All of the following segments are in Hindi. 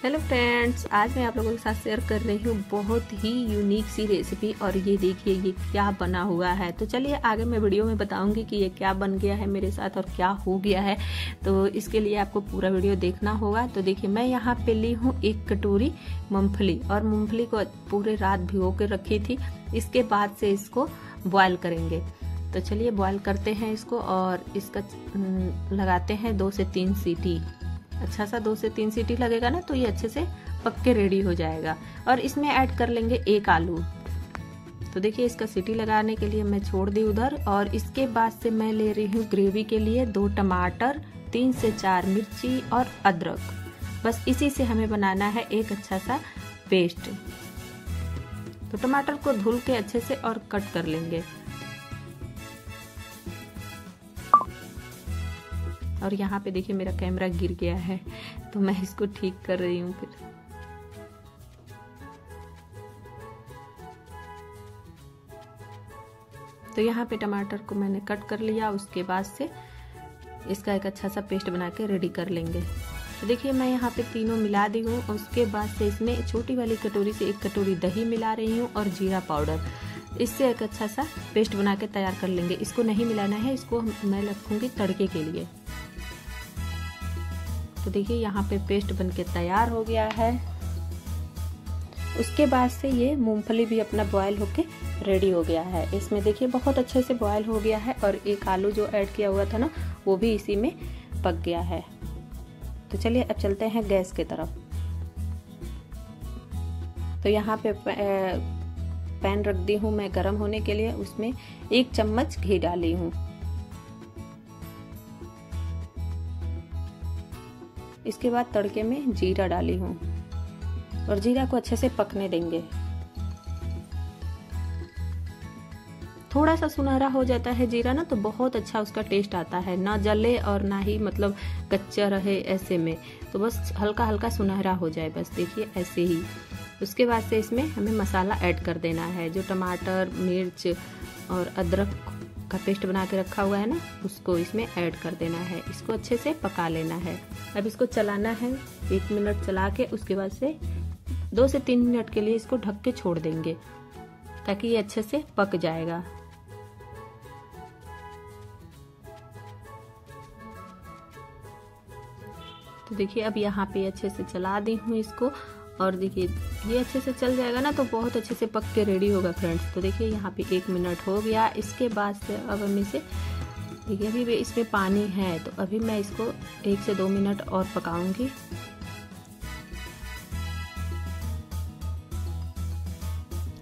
हेलो फ्रेंड्स, आज मैं आप लोगों के साथ शेयर कर रही हूँ बहुत ही यूनिक सी रेसिपी और ये देखिए, ये क्या बना हुआ है। तो चलिए आगे मैं वीडियो में बताऊँगी कि ये क्या बन गया है मेरे साथ और क्या हो गया है। तो इसके लिए आपको पूरा वीडियो देखना होगा। तो देखिए, मैं यहाँ पे ली हूँ एक कटोरी मूँगफली और मूँगफली को पूरे रात भिगो के रखी थी। इसके बाद से इसको बॉयल करेंगे। तो चलिए बॉयल करते हैं इसको और इसका लगाते हैं दो से तीन सीटी। अच्छा सा दो से तीन सीटी लगेगा ना तो ये अच्छे से पक के रेडी हो जाएगा। और इसमें ऐड कर लेंगे एक आलू। तो देखिए, इसका सीटी लगाने के लिए मैं छोड़ दी उधर, और इसके बाद से मैं ले रही हूँ ग्रेवी के लिए दो टमाटर, तीन से चार मिर्ची और अदरक। बस इसी से हमें बनाना है एक अच्छा सा पेस्ट तो टमाटर को धुल के अच्छे से और कट कर लेंगे। और यहाँ पे देखिए मेरा कैमरा गिर गया है तो मैं इसको ठीक कर रही हूँ फिर। तो यहाँ पे टमाटर को मैंने कट कर लिया, उसके बाद से इसका एक अच्छा सा पेस्ट बना के रेडी कर लेंगे। तो देखिए मैं यहाँ पे तीनों मिला दी हूँ, उसके बाद से इसमें छोटी वाली कटोरी से एक कटोरी दही मिला रही हूँ और जीरा पाउडर। इससे एक अच्छा सा पेस्ट बना के तैयार कर लेंगे। इसको नहीं मिलाना है, इसको मैं रखूँगी तड़के के लिए। तो देखिए यहाँ पे पेस्ट बन के तैयार हो गया है। उसके बाद से ये मूंगफली भी अपना बॉयल होके रेडी हो गया है। इसमें देखिए बहुत अच्छे से बॉयल हो गया है और एक आलू जो ऐड किया हुआ था ना, वो भी इसी में पक गया है। तो चलिए अब चलते हैं गैस की तरफ़। तो यहाँ पे पैन रख दी हूँ मैं गरम होने के लिए। उसमें एक चम्मच घी डाली हूँ। इसके बाद तड़के में जीरा डाली हूँ और जीरा को अच्छे से पकने देंगे। थोड़ा सा सुनहरा हो जाता है जीरा ना तो बहुत अच्छा उसका टेस्ट आता है। ना जले और ना ही मतलब कच्चा रहे ऐसे में। तो बस हल्का हल्का सुनहरा हो जाए, बस देखिए ऐसे ही। उसके बाद से इसमें हमें मसाला ऐड कर देना है, जो टमाटर, मिर्च और अदरक का पेस्ट बना के रखा हुआ है ना, उसको इसमें ऐड कर देना है। इसको अच्छे से पका लेना है। अब इसको चलाना है, एक मिनट चला के उसके बाद से दो से तीन मिनट के लिए इसको ढक के छोड़ देंगे, ताकि ये अच्छे से पक जाएगा। तो देखिए, अब यहाँ पे अच्छे से चला दी हूँ इसको। और देखिए, ये अच्छे से चल जाएगा ना तो बहुत अच्छे से पक के रेडी होगा फ्रेंड्स तो देखिए, यहाँ पे एक मिनट हो गया। इसके बाद से अब हम इसे, देखिए, अभी भी इसमें पानी है तो अभी मैं इसको एक से दो मिनट और पकाऊँगी।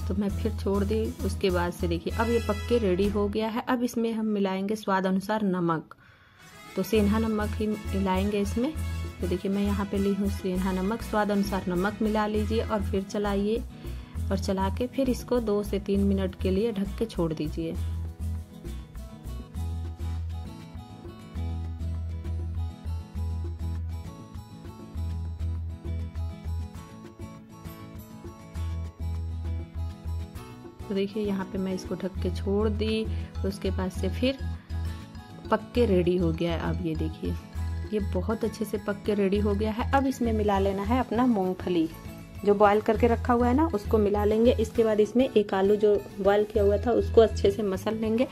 तो मैं फिर छोड़ दी। उसके बाद से देखिए, अब ये पक के रेडी हो गया है। अब इसमें हम मिलाएँगे स्वाद अनुसार नमक। तो सेंधा नमक ही मिलाएँगे इसमें। तो देखिए, मैं यहाँ पे ली हूँ सेंधा नमक। स्वाद अनुसार नमक मिला लीजिए और फिर चलाइए। और चला के फिर इसको दो से तीन मिनट के लिए ढक के छोड़ दीजिए। तो देखिए, यहाँ पे मैं इसको ढक के छोड़ दी। उसके बाद से फिर पक के रेडी हो गया है। अब ये देखिए। ये बहुत अच्छे से पक के रेडी हो गया है। अब इसमें मिला लेना है अपना मूंगफली। जो बॉयल करके रखा हुआ है ना, उसको मिला लेंगे। इसके बाद इसमें एक आलू जो बॉयल किया हुआ था, उसको अच्छे से मसल लेंगे।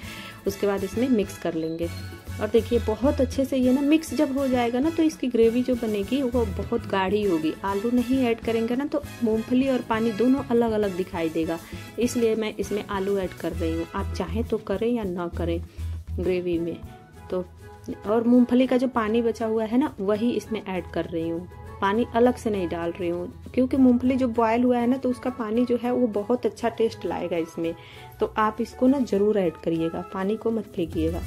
उसके बाद इसमें मिक्स कर लेंगे। और देखिए, बहुत अच्छे से ये ना मिक्स जब हो जाएगा ना तो इसकी ग्रेवी जो बनेगी, वो बहुत गाढ़ी होगी। आलू नहीं ऐड करेंगे ना तो मूंगफली और पानी दोनों अलग अलग दिखाई देगा। इसलिए मैं इसमें आलू ऐड कर रही हूँ। आप चाहें तो करें या ना करें ग्रेवी में। तो और मूंगफली का जो पानी बचा हुआ है ना, वही इसमें ऐड कर रही हूँ। पानी अलग से नहीं डाल रही हूँ, क्योंकि मूंगफली जो बॉयल हुआ है ना तो उसका पानी जो है, वो बहुत अच्छा टेस्ट लाएगा इसमें। तो आप इसको ना ज़रूर ऐड करिएगा, पानी को मत फेंकिएगा।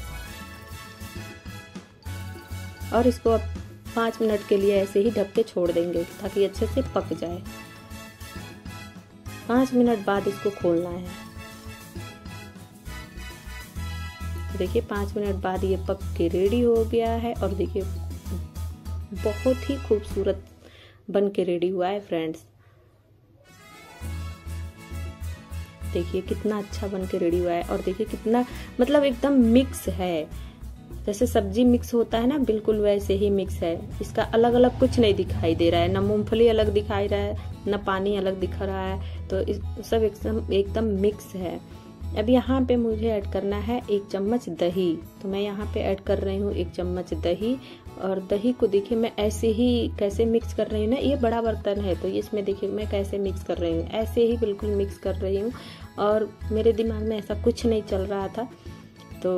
और इसको अब पाँच मिनट के लिए ऐसे ही ढक के छोड़ देंगे, ताकि अच्छे से पक जाए। पाँच मिनट बाद इसको खोलना है। देखिए, पाँच मिनट बाद ये पक के रेडी हो गया है और देखिए, बहुत ही खूबसूरत बन के रेडी हुआ है फ्रेंड्स देखिए, कितना अच्छा बन के रेडी हुआ है और देखिए, कितना मतलब एकदम मिक्स है। जैसे सब्ज़ी मिक्स होता है ना, बिल्कुल वैसे ही मिक्स है। इसका अलग अलग कुछ नहीं दिखाई दे रहा है। ना मूंगफली अलग दिखाई रहा है, न पानी अलग दिख रहा है। तो इस, सब एकदम एकदम मिक्स है। अब यहाँ पे मुझे ऐड करना है एक चम्मच दही। तो मैं यहाँ पे ऐड कर रही हूँ एक चम्मच दही। और दही को देखिए, मैं ऐसे ही कैसे मिक्स कर रही हूँ ना, ये बड़ा बर्तन है तो इसमें देखिए मैं कैसे मिक्स कर रही हूँ। ऐसे ही बिल्कुल मिक्स कर रही हूँ। और मेरे दिमाग में ऐसा कुछ नहीं चल रहा था तो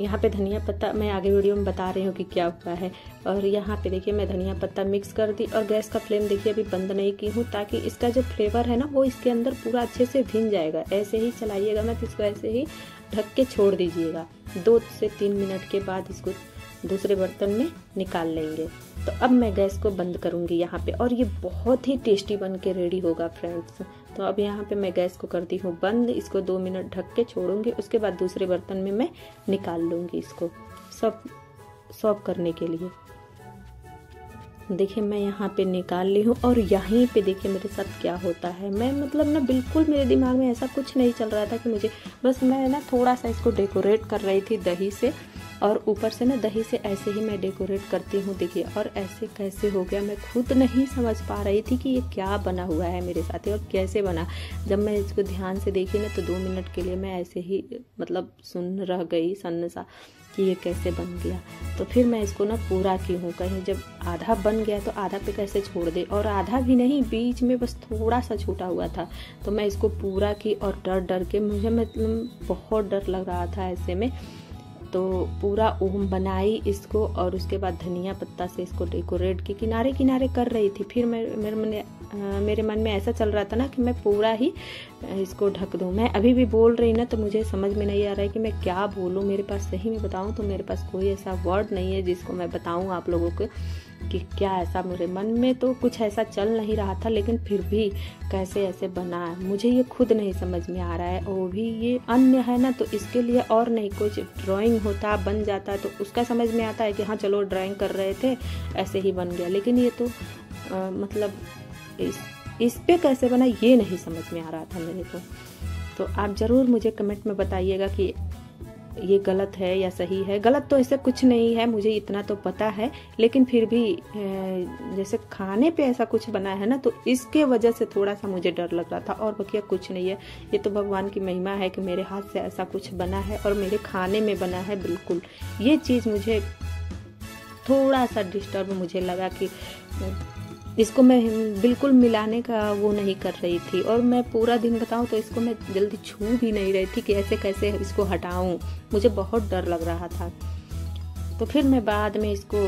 यहाँ पे धनिया पत्ता मैं आगे वीडियो में बता रही हूँ कि क्या हुआ है। और यहाँ पे देखिए मैं धनिया पत्ता मिक्स कर दी और गैस का फ्लेम देखिए अभी बंद नहीं की हूँ ताकि इसका जो फ्लेवर है ना, वो इसके अंदर पूरा अच्छे से भिन जाएगा। ऐसे ही चलाइएगा मैं इसको ऐसे ही ढक के छोड़ दीजिएगा। दो से तीन मिनट के बाद इसको दूसरे बर्तन में निकाल लेंगे। तो अब मैं गैस को बंद करूँगी यहाँ पे और ये बहुत ही टेस्टी बन के रेडी होगा फ्रेंड्स तो अब यहाँ पे मैं गैस को करती हूँ बंद, इसको दो मिनट ढक के छोड़ूँगी, उसके बाद दूसरे बर्तन में मैं निकाल लूँगी इसको सब सॉफ करने के लिए। देखिए मैं यहाँ पे निकाल ली हूँ और यहीं पे देखिए मेरे साथ क्या होता है। मैं मतलब ना बिल्कुल मेरे दिमाग में ऐसा कुछ नहीं चल रहा था कि मुझे, बस मैं ना थोड़ा सा इसको डेकोरेट कर रही थी दही से। और ऊपर से ना दही से ऐसे ही मैं डेकोरेट करती हूँ, देखिए, और ऐसे कैसे हो गया मैं खुद नहीं समझ पा रही थी कि ये क्या बना हुआ है मेरे साथ और कैसे बना। जब मैं इसको ध्यान से देखी ना तो दो मिनट के लिए मैं ऐसे ही मतलब सुन रह गई सन्न सा कि ये कैसे बन गया। तो फिर मैं इसको ना पूरा की हूँ, कहीं जब आधा बन गया तो आधा पे कैसे छोड़ दे। और आधा भी नहीं, बीच में बस थोड़ा सा छूटा हुआ था। तो मैं इसको पूरा की और डर डर के, मुझे मतलब बहुत डर लग रहा था ऐसे में तो पूरा ओम बनाई इसको और उसके बाद धनिया पत्ता से इसको डेकोरेट की किनारे किनारे कर रही थी। फिर मैं मेरे मन मेरे मन में ऐसा चल रहा था ना कि मैं पूरा ही इसको ढक दूँ। मैं अभी भी बोल रही ना तो मुझे समझ में नहीं आ रहा है कि मैं क्या बोलूँ। मेरे पास सही में बताऊँ तो मेरे पास कोई ऐसा वर्ड नहीं है जिसको मैं बताऊँ आप लोगों को। कि क्या ऐसा मेरे मन में तो कुछ ऐसा चल नहीं रहा था लेकिन फिर भी कैसे ऐसे बना है? मुझे ये खुद नहीं समझ में आ रहा है। वो भी ये अन्य है ना तो इसके लिए और नहीं कुछ ड्राइंग होता बन जाता तो उसका समझ में आता है कि हाँ चलो ड्राइंग कर रहे थे ऐसे ही बन गया। लेकिन ये तो आ, मतलब इस इस पे कैसे बना ये नहीं समझ में आ रहा था मेरे को। तो आप ज़रूर मुझे कमेंट में बताइएगा कि ये गलत है या सही है। गलत तो ऐसे कुछ नहीं है, मुझे इतना तो पता है, लेकिन फिर भी जैसे खाने पे ऐसा कुछ बना है ना तो इसके वजह से थोड़ा सा मुझे डर लग रहा था। और बकिया, कुछ नहीं है। ये तो भगवान की महिमा है कि मेरे हाथ से ऐसा कुछ बना है और मेरे खाने में बना है बिल्कुल। ये चीज़ मुझे थोड़ा सा डिस्टर्ब मुझे लगा कि इसको मैं बिल्कुल मिलाने का वो नहीं कर रही थी। और मैं पूरा दिन बताऊँ तो इसको मैं जल्दी छू भी नहीं रही थी कि ऐसे कैसे इसको हटाऊँ। मुझे बहुत डर लग रहा था। तो फिर मैं बाद में इसको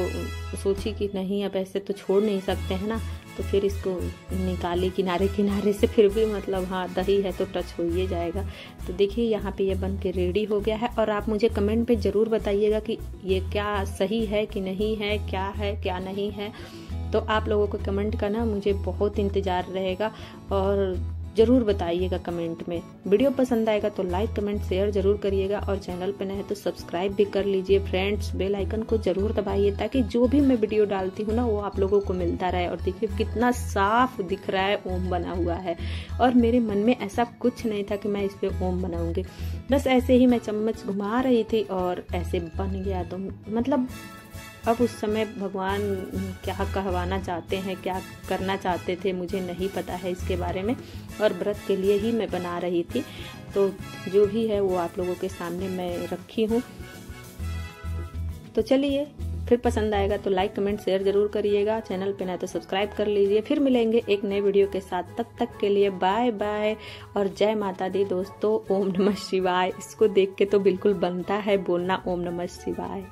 सोची कि नहीं, अब ऐसे तो छोड़ नहीं सकते, हैं ना? तो फिर इसको निकाली किनारे किनारे से फिर भी मतलब हाँ दही है तो टच हो ही जाएगा। तो देखिए, यहाँ पे ये बन के रेडी हो गया है। और आप मुझे कमेंट पे ज़रूर बताइएगा कि ये क्या सही है कि नहीं है, क्या है, क्या नहीं है। तो आप लोगों को कमेंट करना, मुझे बहुत इंतज़ार रहेगा और ज़रूर बताइएगा कमेंट में। वीडियो पसंद आएगा तो लाइक, कमेंट, शेयर ज़रूर करिएगा और चैनल पर नए तो सब्सक्राइब भी कर लीजिए। फ्रेंड्स, बेल आइकन को ज़रूर दबाइए ताकि जो भी मैं वीडियो डालती हूँ ना, वो आप लोगों को मिलता रहे। और देखिए, कितना साफ़ दिख रहा है, ओम बना हुआ है। और मेरे मन में ऐसा कुछ नहीं था कि मैं इस पर ओम बनाऊँगी। बस ऐसे ही मैं चम्मच घुमा रही थी और ऐसे बन गया तो मतलब अब उस समय भगवान क्या कहवाना चाहते हैं, क्या करना चाहते थे, मुझे नहीं पता है इसके बारे में, और व्रत के लिए ही मैं बना रही थी। तो जो भी है वो आप लोगों के सामने मैं रखी हूँ। तो चलिए, फिर पसंद आएगा तो लाइक कमेंट शेयर ज़रूर करिएगा। चैनल पे ना तो सब्सक्राइब कर लीजिए। फिर मिलेंगे एक नए वीडियो के साथ। तब तक तक के लिए बाय बाय और जय माता दी दोस्तों, ओम नमः शिवाय। इसको देख के तो बिल्कुल बनता है बोलना, ओम नमः शिवाय।